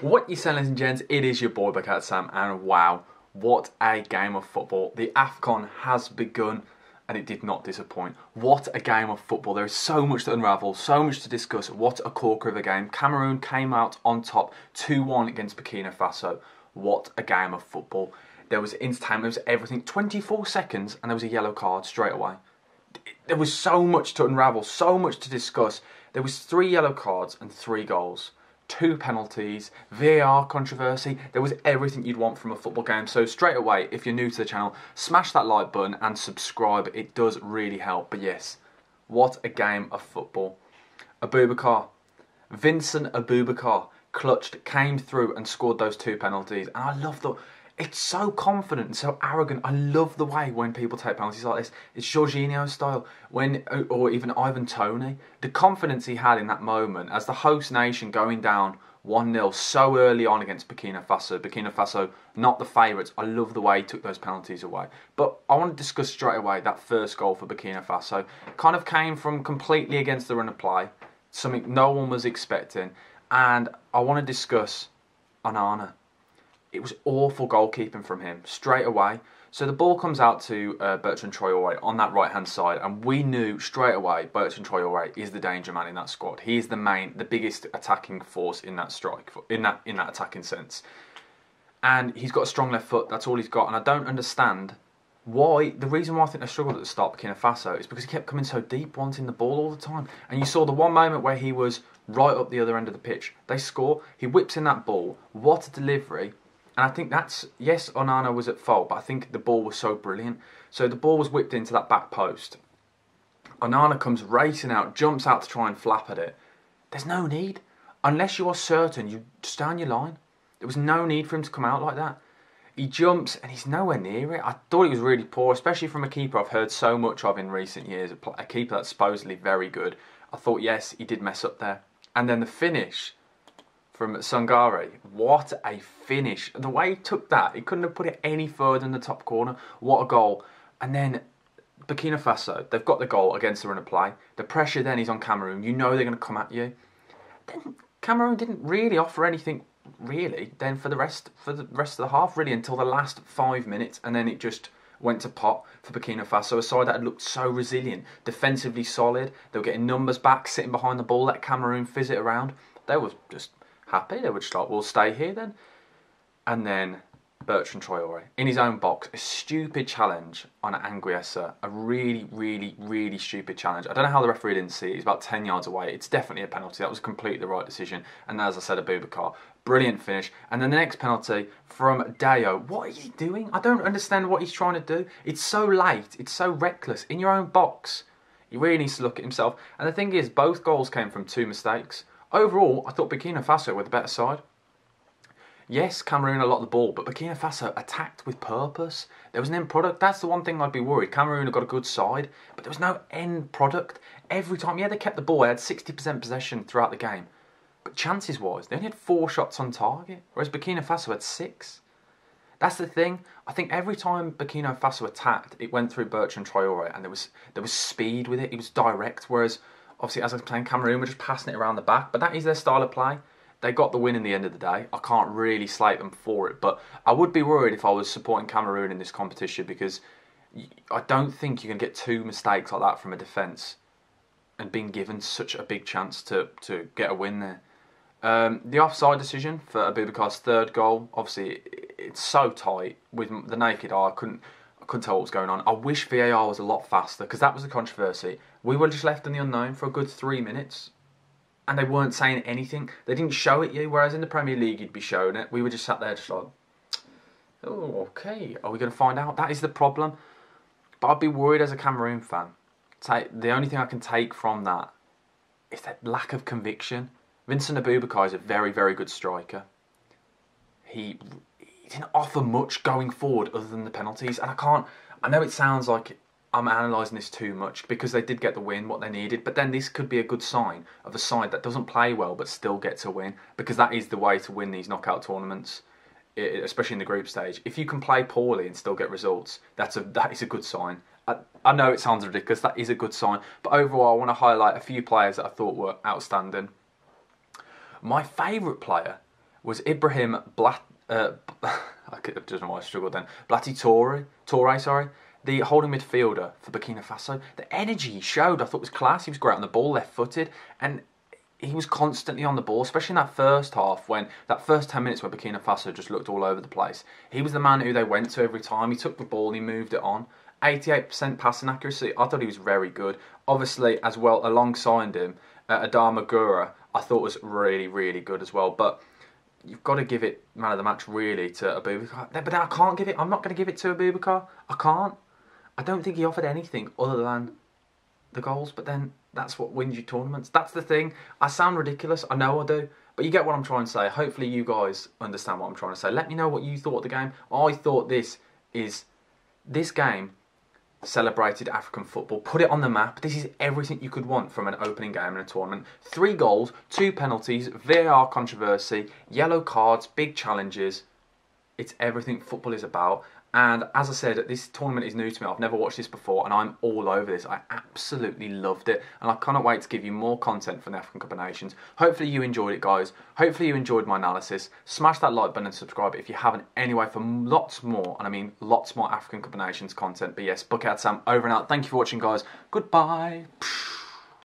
What you saying, ladies and gents? It is your boy Bucket Sam, and wow, what a game of football! The Afcon has begun, and it did not disappoint. What a game of football! There is so much to unravel, so much to discuss. What a corker of a game! Cameroon came out on top, two-one against Burkina Faso. What a game of football! There was entertainment, there was everything. Twenty-four seconds, and there was a yellow card straight away. There was so much to unravel, so much to discuss. There was three yellow cards and three goals two penalties, VAR controversy. There was everything you'd want from a football game. So straight away, if you're new to the channel, smash that like button and subscribe. It does really help. But yes, what a game of football. Aboubakar, Vincent Aboubakar clutched, came through and scored those two penalties. And I love the it's so confident and so arrogant. I love the way when people take penalties like this. It's Jorginho style, when uh, or even Ivan Toney. The confidence he had in that moment as the host nation going down 1 0 so early on against Burkina Faso. Burkina Faso, not the favourites. I love the way he took those penalties away. But I want to discuss straight away that first goal for Burkina Faso. Kind of came from completely against the run of play, something no one was expecting. And I want to discuss Onana it was awful goalkeeping from him straight away. So the ball comes out to uh, Bertrand Traore on that right hand side, and we knew straight away Bertrand Traore is the danger man in that squad. He is the main, the biggest attacking force in that strike, in that in that attacking sense. And he's got a strong left foot. That's all he's got. And I don't understand why. The reason why I think they struggled at the start, Burkina Faso, is because he kept coming so deep, wanting the ball all the time. And you saw the one moment where he was right up the other end of the pitch. They score. He whips in that ball. What a delivery! And I think that's, yes, Onana was at fault, but I think the ball was so brilliant. So the ball was whipped into that back post. Onana comes racing out, jumps out to try and flap at it. There's no need. Unless you are certain, you stay on your line. There was no need for him to come out like that. He jumps and he's nowhere near it. I thought he was really poor, especially from a keeper I've heard so much of in recent years. A keeper that's supposedly very good. I thought, yes, he did mess up there. And then the finish from Sangare. What a finish. The way he took that, he couldn't have put it any further in the top corner. What a goal. And then Burkina Faso, they've got the goal against the run of play. The pressure then is on Cameroon. You know they're going to come at you. Then Cameroon didn't really offer anything really then for the rest for the rest of the half really until the last five minutes and then it just went to pot for Burkina Faso, a side that had looked so resilient, defensively solid. They were getting numbers back, sitting behind the ball, let Cameroon fizz it around. They were just happy. They would just like, we'll stay here then. And then Bertrand Traore in his own box, a stupid challenge on Anguissa, a really, really, really stupid challenge. I don't know how the referee didn't see it. He's about 10 yards away. It's definitely a penalty. That was completely the right decision. And as I said, Aboubakar, brilliant finish. And then the next penalty from Dayo. What are you doing? I don't understand what he's trying to do. It's so late. It's so reckless. In your own box. He really needs to look at himself. And the thing is, both goals came from two mistakes. Overall, I thought Burkina Faso were the better side. Yes, Cameroon a lot of the ball, but Burkina Faso attacked with purpose. There was an end product. That's the one thing I'd be worried. Cameroon have got a good side, but there was no end product. Every time, yeah, they kept the ball. They had 60% possession throughout the game. But chances wise, they only had four shots on target, whereas Burkina Faso had six. That's the thing. I think every time Burkina Faso attacked, it went through Bertrand Traore, and there was there was speed with it. It was direct. Whereas obviously, as I was playing Cameroon, we're just passing it around the back. But that is their style of play. They got the win in the end of the day. I can't really slate them for it, but I would be worried if I was supporting Cameroon in this competition because I don't think you can get two mistakes like that from a defence and being given such a big chance to, to get a win there. Um, the offside decision for Aboubakar's third goal, obviously, it's so tight with the naked eye. I couldn't couldn't tell what was going on. I wish VAR was a lot faster because that was a controversy. We were just left in the unknown for a good three minutes and they weren't saying anything. They didn't show it you, whereas in the Premier League you'd be showing it. We were just sat there just like, oh, okay, are we going to find out? That is the problem. But I'd be worried as a Cameroon fan. The only thing I can take from that is that lack of conviction. Vincent Aboubakar is a very, very good striker. He didn't offer much going forward other than the penalties. And I can't, I know it sounds like I'm analysing this too much because they did get the win, what they needed. But then this could be a good sign of a side that doesn't play well but still gets a win because that is the way to win these knockout tournaments, especially in the group stage. If you can play poorly and still get results, that's a that is a good sign. I, I know it sounds ridiculous, that is a good sign. But overall, I want to highlight a few players that I thought were outstanding. My favourite player was Ibrahim Blat. Uh, I don't know why I struggled then. Blati Touré, Touré, sorry, the holding midfielder for Burkina Faso. The energy he showed, I thought was class. He was great on the ball, left-footed, and he was constantly on the ball, especially in that first half when that first 10 minutes where Burkina Faso just looked all over the place. He was the man who they went to every time. He took the ball, he moved it on. 88% passing accuracy. I thought he was very good. Obviously, as well, alongside him, uh, Adama Guira, I thought was really, really good as well. But you've got to give it man of the match really to Aboubakar. But then I can't give it. I'm not going to give it to Aboubakar. I can't. I don't think he offered anything other than the goals. But then that's what wins you tournaments. That's the thing. I sound ridiculous. I know I do. But you get what I'm trying to say. Hopefully, you guys understand what I'm trying to say. Let me know what you thought of the game. I thought this is this game celebrated African football, put it on the map. This is everything you could want from an opening game in a tournament. Three goals, two penalties, VAR controversy, yellow cards, big challenges. It's everything football is about. And as I said, this tournament is new to me. I've never watched this before, and I'm all over this. I absolutely loved it, and I cannot wait to give you more content from the African Cup of Nations. Hopefully, you enjoyed it, guys. Hopefully, you enjoyed my analysis. Smash that like button and subscribe if you haven't. Anyway, for lots more, and I mean lots more African Cup of Nations content. But yes, Bucket Sam over and out. Thank you for watching, guys. Goodbye.